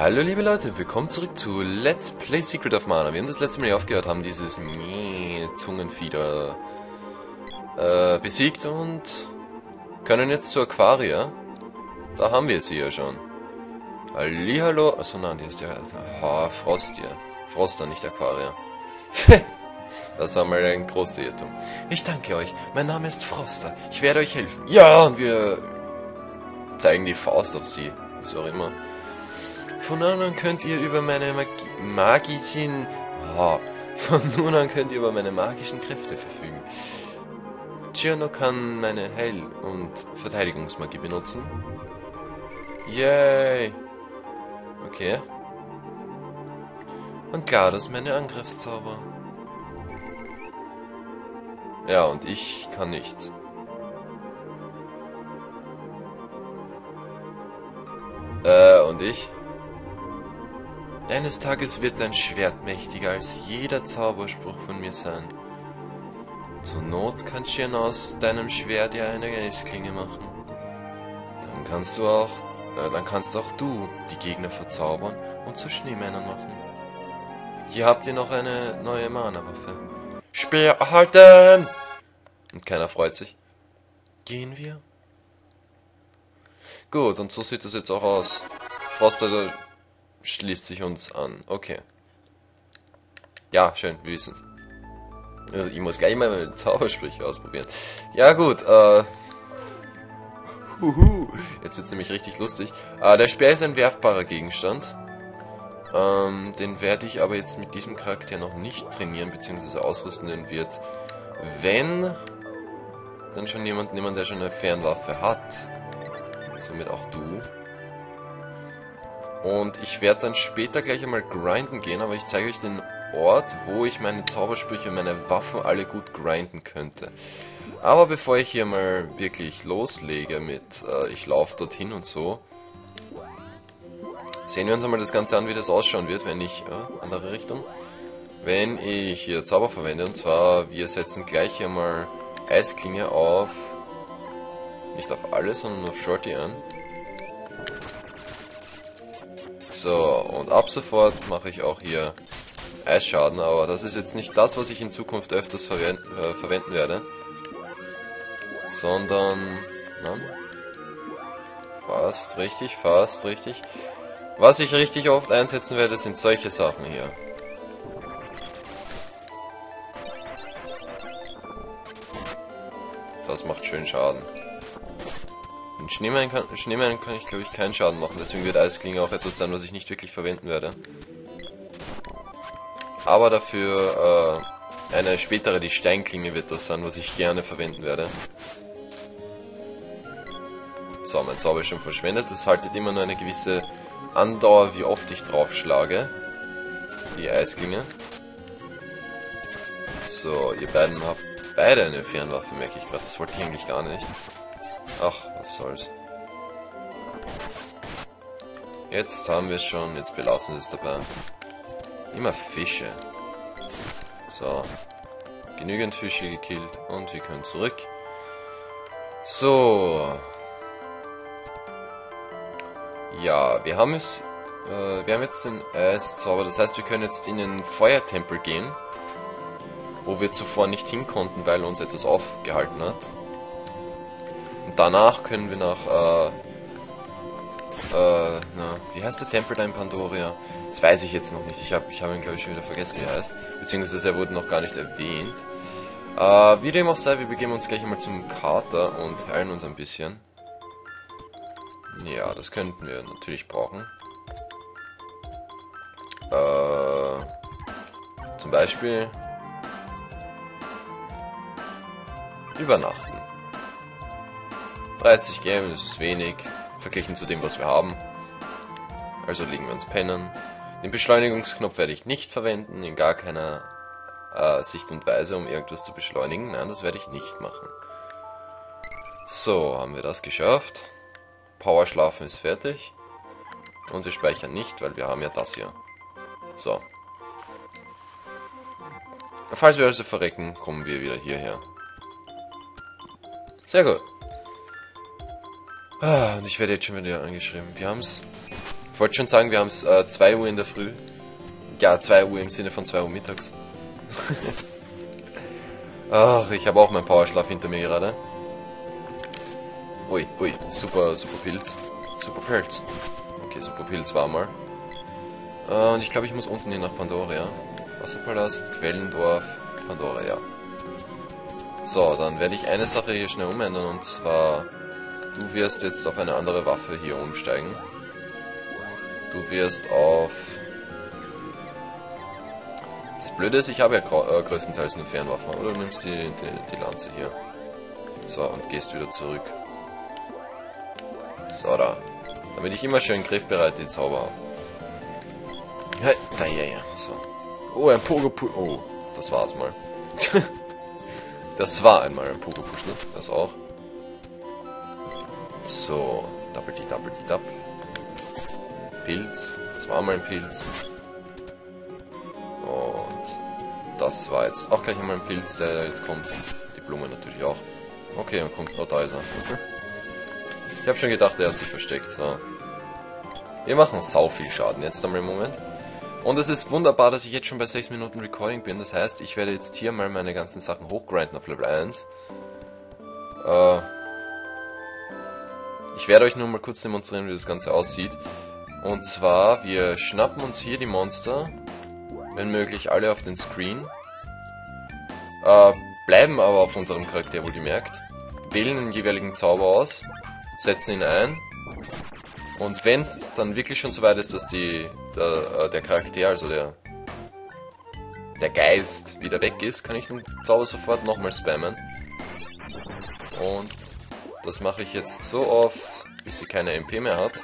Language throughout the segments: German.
Hallo liebe Leute, willkommen zurück zu Let's Play Secret of Mana. Wir haben das letzte Mal aufgehört, haben dieses Zungenfieder äh, besiegt und können jetzt zur Aquaria. Da haben wir sie ja schon. Hallihallo. Achso, nein, die ist ja... Ha, Frost hier. Froster, nicht Aquaria. das war mal ein großer Irrtum. Ich danke euch. Mein Name ist Froster. Ich werde euch helfen. Ja, und wir zeigen die Faust auf sie. Wieso auch immer. Von nun an könnt ihr über meine Magi magischen... Oh, von nun an könnt ihr über meine magischen Kräfte verfügen. Giorno kann meine Heil- und Verteidigungsmagie benutzen. Yay! Okay. Und Gardas meine Angriffszauber. Ja, und ich kann nichts. Äh, und ich? Eines Tages wird dein Schwert mächtiger als jeder Zauberspruch von mir sein. Zur Not kannst du aus deinem Schwert ja eine Eisklinge machen. Dann kannst du auch, äh, dann kannst auch du die Gegner verzaubern und zu Schneemännern machen. Hier habt ihr noch eine neue Mana-Waffe. Speer erhalten! Und keiner freut sich. Gehen wir? Gut, und so sieht das jetzt auch aus. Froster schließt sich uns an. Okay. Ja, schön, wir wissen also Ich muss gleich mal meine Zaubersprüche ausprobieren. Ja gut, äh... Huhu, jetzt wird's nämlich richtig lustig. Äh, der Speer ist ein werfbarer Gegenstand. Ähm, den werde ich aber jetzt mit diesem Charakter noch nicht trainieren, bzw. ausrüsten. Den wird, wenn, dann schon jemand nehmen, der schon eine Fernwaffe hat. Somit auch du. Und ich werde dann später gleich einmal grinden gehen, aber ich zeige euch den Ort, wo ich meine Zaubersprüche, meine Waffen alle gut grinden könnte. Aber bevor ich hier mal wirklich loslege mit äh, ich laufe dorthin und so, sehen wir uns einmal das Ganze an, wie das ausschauen wird, wenn ich, äh, andere Richtung, wenn ich hier Zauber verwende. Und zwar, wir setzen gleich hier mal Eisklinge auf, nicht auf alles, sondern auf Shorty an. So, und ab sofort mache ich auch hier Eisschaden, aber das ist jetzt nicht das, was ich in Zukunft öfters verwend, äh, verwenden werde. Sondern... Na, fast richtig, fast richtig. Was ich richtig oft einsetzen werde, sind solche Sachen hier. Das macht schön Schaden. Mit Schneemann kann, Schneemann kann ich, glaube ich, keinen Schaden machen. Deswegen wird Eisklinge auch etwas sein, was ich nicht wirklich verwenden werde. Aber dafür äh, eine spätere, die Steinklinge wird das sein, was ich gerne verwenden werde. So, mein Zauber ist schon verschwendet. Das haltet immer nur eine gewisse Andauer, wie oft ich draufschlage. Die Eisklinge. So, ihr beiden habt beide eine Fernwaffe, merke ich gerade. Das wollte ich eigentlich gar nicht. Ach, was soll's. Jetzt haben wir es schon, jetzt belassen wir es dabei. Immer Fische. So. Genügend Fische gekillt und wir können zurück. So. Ja, wir haben es. Äh, wir haben jetzt den Eiszauber. Das heißt, wir können jetzt in den Feuertempel gehen. Wo wir zuvor nicht hin konnten, weil uns etwas aufgehalten hat. Danach können wir nach, äh, äh, na, wie heißt der Tempel da in Pandoria? Das weiß ich jetzt noch nicht. Ich habe ich hab ihn, glaube ich, schon wieder vergessen, wie er heißt. Beziehungsweise er wurde noch gar nicht erwähnt. Äh, wie dem auch sei, wir begeben uns gleich einmal zum Kater und heilen uns ein bisschen. Ja, das könnten wir natürlich brauchen. Äh, zum Beispiel übernachten. 30 Game, das ist wenig, verglichen zu dem, was wir haben. Also legen wir uns pennen. Den Beschleunigungsknopf werde ich nicht verwenden, in gar keiner äh, Sicht und Weise, um irgendwas zu beschleunigen. Nein, das werde ich nicht machen. So, haben wir das geschafft. Powerschlafen ist fertig. Und wir speichern nicht, weil wir haben ja das hier. So. Falls wir also verrecken, kommen wir wieder hierher. Sehr gut. Ah, und ich werde jetzt schon wieder angeschrieben. Wir haben es Ich wollte schon sagen, wir haben es äh, 2 Uhr in der Früh. Ja, 2 Uhr im Sinne von 2 Uhr mittags. Ach, ich habe auch meinen Powerschlaf hinter mir gerade. Ui, ui, super, super Pilz. Super Pilz. Okay, super Pilz war mal. Äh, und ich glaube, ich muss unten hin nach Pandoria. Wasserpalast, Quellendorf, Pandora, ja. So, dann werde ich eine Sache hier schnell umändern und zwar, du wirst jetzt auf eine andere Waffe hier umsteigen. Du wirst auf... Das Blöde ist, ich habe ja äh, größtenteils nur Fernwaffen, oder du nimmst die, die, die Lanze hier. So, und gehst wieder zurück. So, da. Damit ich immer schön griffbereit die Zauber habe. Ja, da, ja, ja, so. Oh, ein Pogo-Push. Oh, das war's mal. das war einmal ein Pogo-Push, ne? Das auch. So, Double D, Double D, Double. Pilz. Das war mal ein Pilz. Und das war jetzt auch gleich einmal ein Pilz, der jetzt kommt. Die Blume natürlich auch. Okay, dann kommt noch da ist er. Ich habe schon gedacht, er hat sich versteckt. So. Wir machen sau viel Schaden jetzt einmal im Moment. Und es ist wunderbar, dass ich jetzt schon bei 6 Minuten Recording bin. Das heißt, ich werde jetzt hier mal meine ganzen Sachen hochgrinden auf Level 1. Äh, ich werde euch nur mal kurz demonstrieren, wie das Ganze aussieht. Und zwar, wir schnappen uns hier die Monster, wenn möglich alle auf den Screen. Äh, bleiben aber auf unserem Charakter wohlgemerkt. Wählen den jeweiligen Zauber aus, setzen ihn ein und wenn es dann wirklich schon so weit ist, dass die, der, äh, der Charakter, also der, der Geist wieder weg ist, kann ich den Zauber sofort nochmal spammen. Und das mache ich jetzt so oft, bis sie keine MP mehr hat.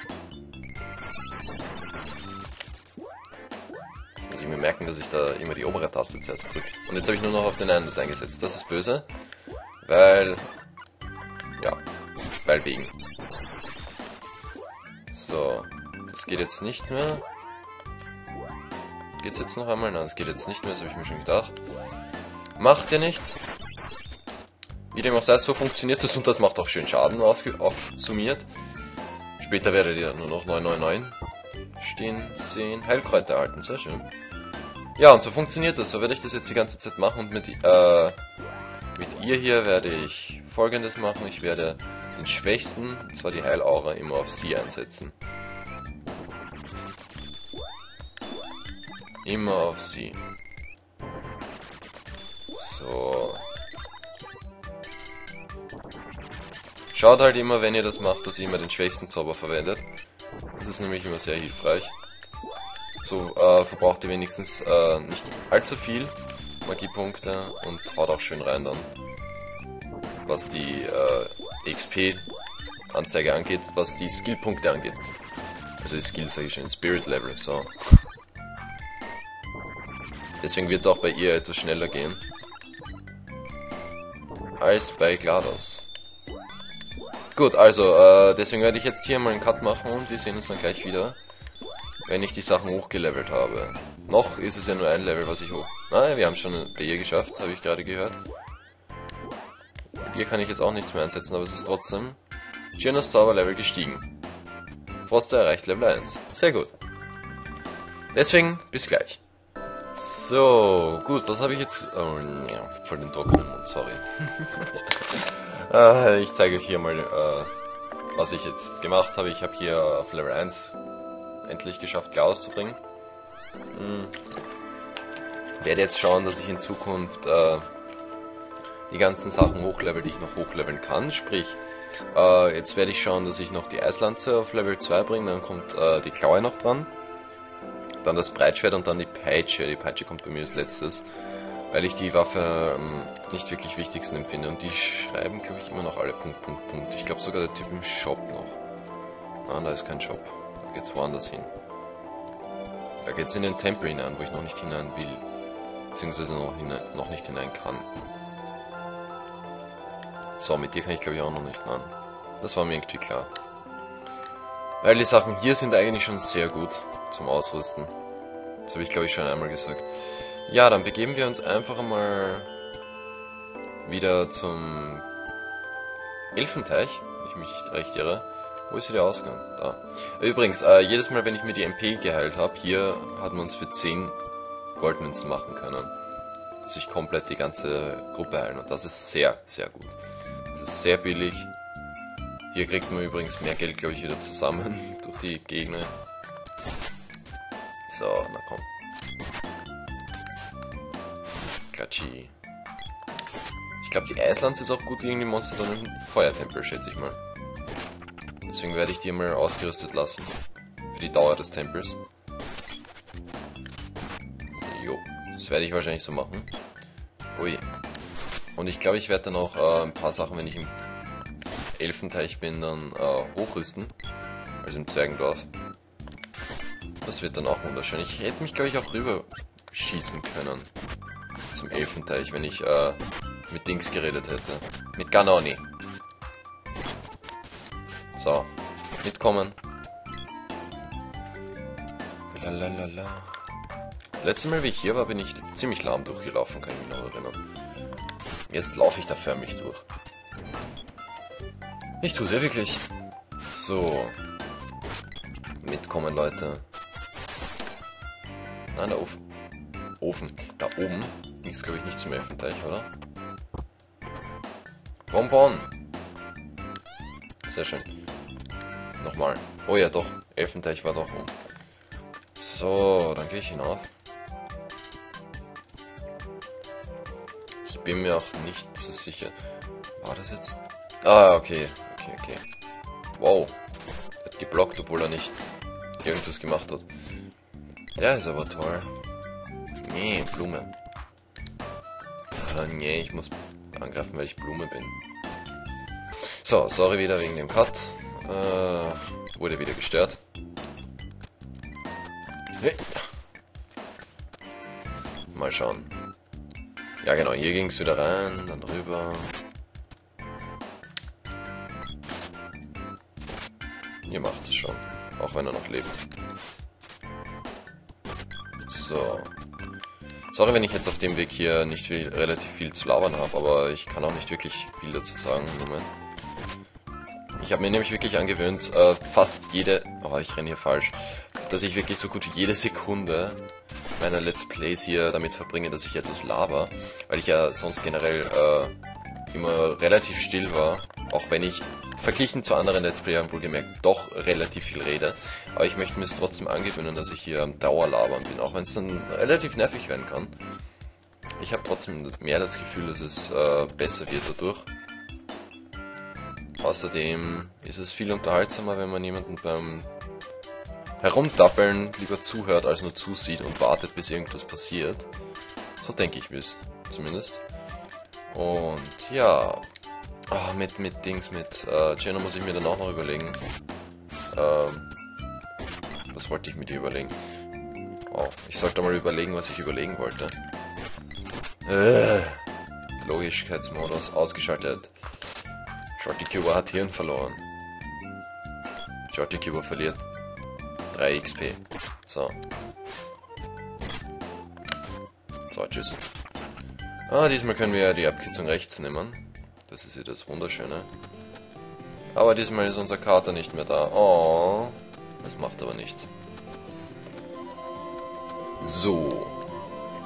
Muss ich mir merken, dass ich da immer die obere Taste zuerst drücke. Und jetzt habe ich nur noch auf den einen das eingesetzt. Das ist böse, weil... Ja, weil wegen. So, das geht jetzt nicht mehr. Geht's jetzt noch einmal? Nein, es geht jetzt nicht mehr, das habe ich mir schon gedacht. Macht ja nichts. Wie dem auch sei, so funktioniert das und das macht auch schön Schaden aufsummiert. Später werdet ihr nur noch 999 stehen sehen. Heilkräuter erhalten, sehr schön. Ja, und so funktioniert das. So werde ich das jetzt die ganze Zeit machen und mit, äh, mit ihr hier werde ich folgendes machen. Ich werde den Schwächsten, und zwar die Heilaura, immer auf sie einsetzen. Immer auf sie. So. Schaut halt immer, wenn ihr das macht, dass ihr immer den schwächsten Zauber verwendet. Das ist nämlich immer sehr hilfreich. So äh, verbraucht ihr wenigstens äh, nicht allzu viel Magiepunkte und haut auch schön rein dann. Was die äh, XP-Anzeige angeht, was die Skillpunkte angeht. Also die Skills sage ich schon, Spirit Level, so. Deswegen wird es auch bei ihr etwas schneller gehen. Als bei GLaDOS. Gut, also, äh, deswegen werde ich jetzt hier mal einen Cut machen und wir sehen uns dann gleich wieder, wenn ich die Sachen hochgelevelt habe. Noch ist es ja nur ein Level, was ich hoch... Nein, wir haben schon bei ihr geschafft, habe ich gerade gehört. Hier kann ich jetzt auch nichts mehr einsetzen, aber es ist trotzdem Genos Zauberlevel gestiegen. Froster erreicht Level 1. Sehr gut. Deswegen, bis gleich. So, gut, was habe ich jetzt... Oh, ja, voll den trockenen Mund, sorry. äh, ich zeige euch hier mal, äh, was ich jetzt gemacht habe. Ich habe hier auf Level 1 endlich geschafft, Klaus zu bringen. Hm. Werde jetzt schauen, dass ich in Zukunft... Äh, die ganzen Sachen hochlevel, die ich noch hochleveln kann. Sprich, äh, jetzt werde ich schauen, dass ich noch die Eislanze auf Level 2 bringe, dann kommt äh, die Klaue noch dran. Dann das Breitschwert und dann die Peitsche. Die Peitsche kommt bei mir als letztes, weil ich die Waffe ähm, nicht wirklich wichtigsten empfinde. Und die schreiben, glaube ich, immer noch alle Punkt, Punkt, Punkt. Ich glaube sogar der Typ im Shop noch. Nein, da ist kein Shop. Da geht's woanders hin. Da geht's in den Tempel hinein, wo ich noch nicht hinein will. Beziehungsweise noch, hinein, noch nicht hinein kann. So, mit dir kann ich glaube ich auch noch nicht. Nein. Das war mir irgendwie klar. Weil die Sachen hier sind eigentlich schon sehr gut zum Ausrüsten. Das habe ich glaube ich schon einmal gesagt. Ja, dann begeben wir uns einfach mal wieder zum Elfenteich, wenn ich mich nicht recht irre. Wo ist hier der Ausgang? Da. Übrigens, äh, jedes Mal, wenn ich mir die MP geheilt habe, hier hat man es für 10 Goldmünzen machen können. Dass ich komplett die ganze Gruppe heilen. Und das ist sehr, sehr gut. Das ist sehr billig. Hier kriegt man übrigens mehr Geld, glaube ich, wieder zusammen durch die Gegner. So, na komm. Klatschi. Ich glaube, die Eislands ist auch gut gegen die Monster dann im Feuertempel, schätze ich mal. Deswegen werde ich die mal ausgerüstet lassen. Für die Dauer des Tempels. Jo, das werde ich wahrscheinlich so machen. Ui. Und ich glaube, ich werde dann auch äh, ein paar Sachen, wenn ich im Elfenteich bin, dann äh, hochrüsten. Also im Zwergendorf. Das wird dann auch wunderschön. Ich hätte mich, glaube ich, auch rüber schießen können. Zum Elfenteich, wenn ich äh, mit Dings geredet hätte. Mit Ganoni. So. Mitkommen. Lalalala. Das letzte Mal, wie ich hier war, bin ich ziemlich lahm durchgelaufen, kann ich mich noch erinnern. Jetzt laufe ich da förmlich durch. Ich tue es ja wirklich. So. Mitkommen, Leute. Nein, der Ofen. Ofen. Da oben ist, glaube ich, nicht zum Elfenteich, oder? Bonbon. Sehr schön. Nochmal. Oh ja, doch. Elfenteich war doch um. So, dann gehe ich hinauf. Ich bin mir auch nicht so sicher. War das jetzt... Ah, okay. Okay, okay. Wow. Er hat geblockt, obwohl er nicht irgendwas gemacht hat. Der ist aber toll. Nee, Blume. Ah, nee, ich muss angreifen, weil ich Blume bin. So, sorry wieder wegen dem Cut. Äh, wurde wieder gestört. Hey. Mal schauen. Ja genau, hier ging es wieder rein, dann rüber. Ihr macht es schon, auch wenn er noch lebt. So. Sorry, wenn ich jetzt auf dem Weg hier nicht viel, relativ viel zu labern habe, aber ich kann auch nicht wirklich viel dazu sagen Moment. Ich habe mir nämlich wirklich angewöhnt, äh, fast jede... Oh, ich renne hier falsch. Dass ich wirklich so gut wie jede Sekunde meiner Let's Plays hier damit verbringe, dass ich etwas laber. Weil ich ja sonst generell äh, immer relativ still war. Auch wenn ich verglichen zu anderen Let's Playern wohlgemerkt doch relativ viel rede. Aber ich möchte mir es trotzdem angewöhnen, dass ich hier am Dauerlabern bin, auch wenn es dann relativ nervig werden kann. Ich habe trotzdem mehr das Gefühl, dass es äh, besser wird dadurch. Außerdem ist es viel unterhaltsamer, wenn man jemanden beim Herumdappeln lieber zuhört, als nur zusieht und wartet, bis irgendwas passiert. So denke ich es zumindest. Und ja, Oh, mit, mit Dings, mit äh, Jenna muss ich mir dann auch noch überlegen. Ähm, was wollte ich mit dir überlegen? Oh, ich sollte mal überlegen, was ich überlegen wollte. Äh, Logischkeitsmodus ausgeschaltet. Shorty Cuber hat Hirn verloren. Shorty Cuber verliert 3 XP. So. So, tschüss. Ah, diesmal können wir ja die Abkürzung rechts nehmen. Das ist ja das Wunderschöne. Aber diesmal ist unser Kater nicht mehr da. Oh, das macht aber nichts. So.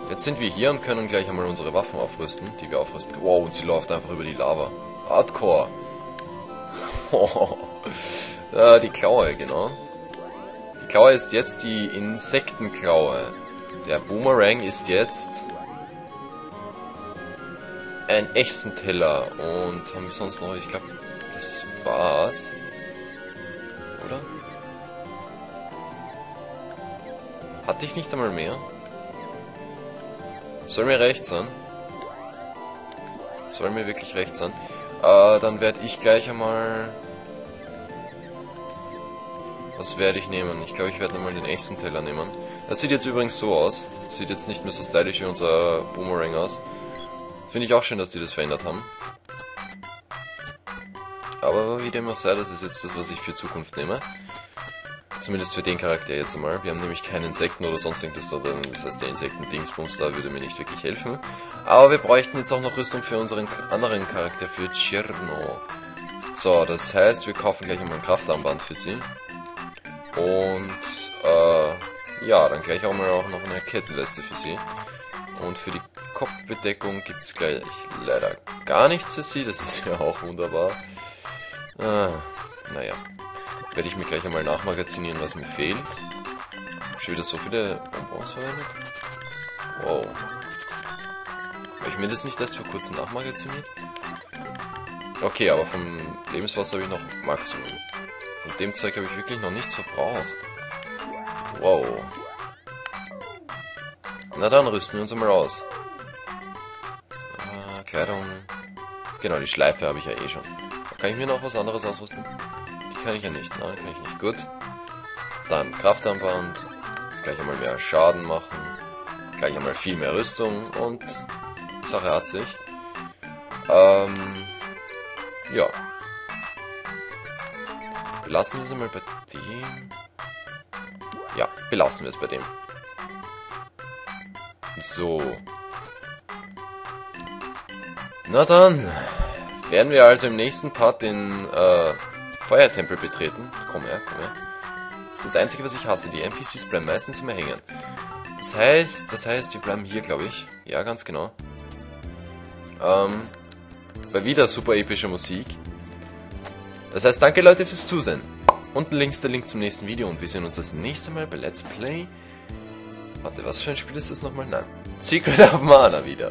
Jetzt sind wir hier und können gleich einmal unsere Waffen aufrüsten, die wir aufrüsten. Wow, und sie läuft einfach über die Lava. Hardcore. Oh. Die Klaue, genau. Die Klaue ist jetzt die Insektenklaue. Der Boomerang ist jetzt einen echten Teller. Und haben wir sonst noch, ich glaube, das war's. Oder? Hatte ich nicht einmal mehr? Soll mir recht sein? Soll mir wirklich recht sein? Äh, dann werde ich gleich einmal... Was werde ich nehmen? Ich glaube, ich werde einmal den echten Teller nehmen. Das sieht jetzt übrigens so aus. Sieht jetzt nicht mehr so stylisch wie unser Boomerang aus. Finde ich auch schön, dass die das verändert haben. Aber wie dem auch sei, das ist jetzt das, was ich für Zukunft nehme. Zumindest für den Charakter jetzt einmal. Wir haben nämlich keine Insekten oder sonst irgendwas da drin. Das heißt, der Insekten-Dingsbums da würde mir nicht wirklich helfen. Aber wir bräuchten jetzt auch noch Rüstung für unseren anderen Charakter, für Cherno. So, das heißt, wir kaufen gleich einmal ein Kraftarmband für sie. Und, äh, ja, dann gleich auch mal auch noch eine Kettenweste für sie. Und für die Kopfbedeckung gibt es gleich leider gar nichts für sie. Das ist ja auch wunderbar. Ah, naja. Werde ich mir gleich einmal nachmagazinieren, was mir fehlt. Schon wieder so viele Bonbons verwendet? Wow. Habe ich mir das nicht erst vor kurzem nachmagaziniert? Okay, aber vom Lebenswasser habe ich noch Maximum. Von dem Zeug habe ich wirklich noch nichts verbraucht. Wow. Na dann rüsten wir uns einmal aus. Kleidung. Genau, die Schleife habe ich ja eh schon. Kann ich mir noch was anderes ausrüsten? Die kann ich ja nicht, nein, kann ich nicht. Gut. Dann Kraftarmband. Gleich einmal mehr Schaden machen. Gleich einmal viel mehr Rüstung und die Sache hat sich. Ähm, ja. Belassen wir es einmal bei dem. Ja, belassen wir es bei dem. So. Na dann, werden wir also im nächsten Part den äh, Feuertempel betreten. Komm her, komm her. Das ist das Einzige, was ich hasse. Die NPCs bleiben meistens immer hängen. Das heißt, das heißt, wir bleiben hier, glaube ich. Ja, ganz genau. Ähm, bei wieder super epischer Musik. Das heißt, danke Leute fürs Zusehen. Unten links der Link zum nächsten Video und wir sehen uns das nächste Mal bei Let's Play. Warte, was für ein Spiel ist das nochmal? Nein. Secret of Mana wieder.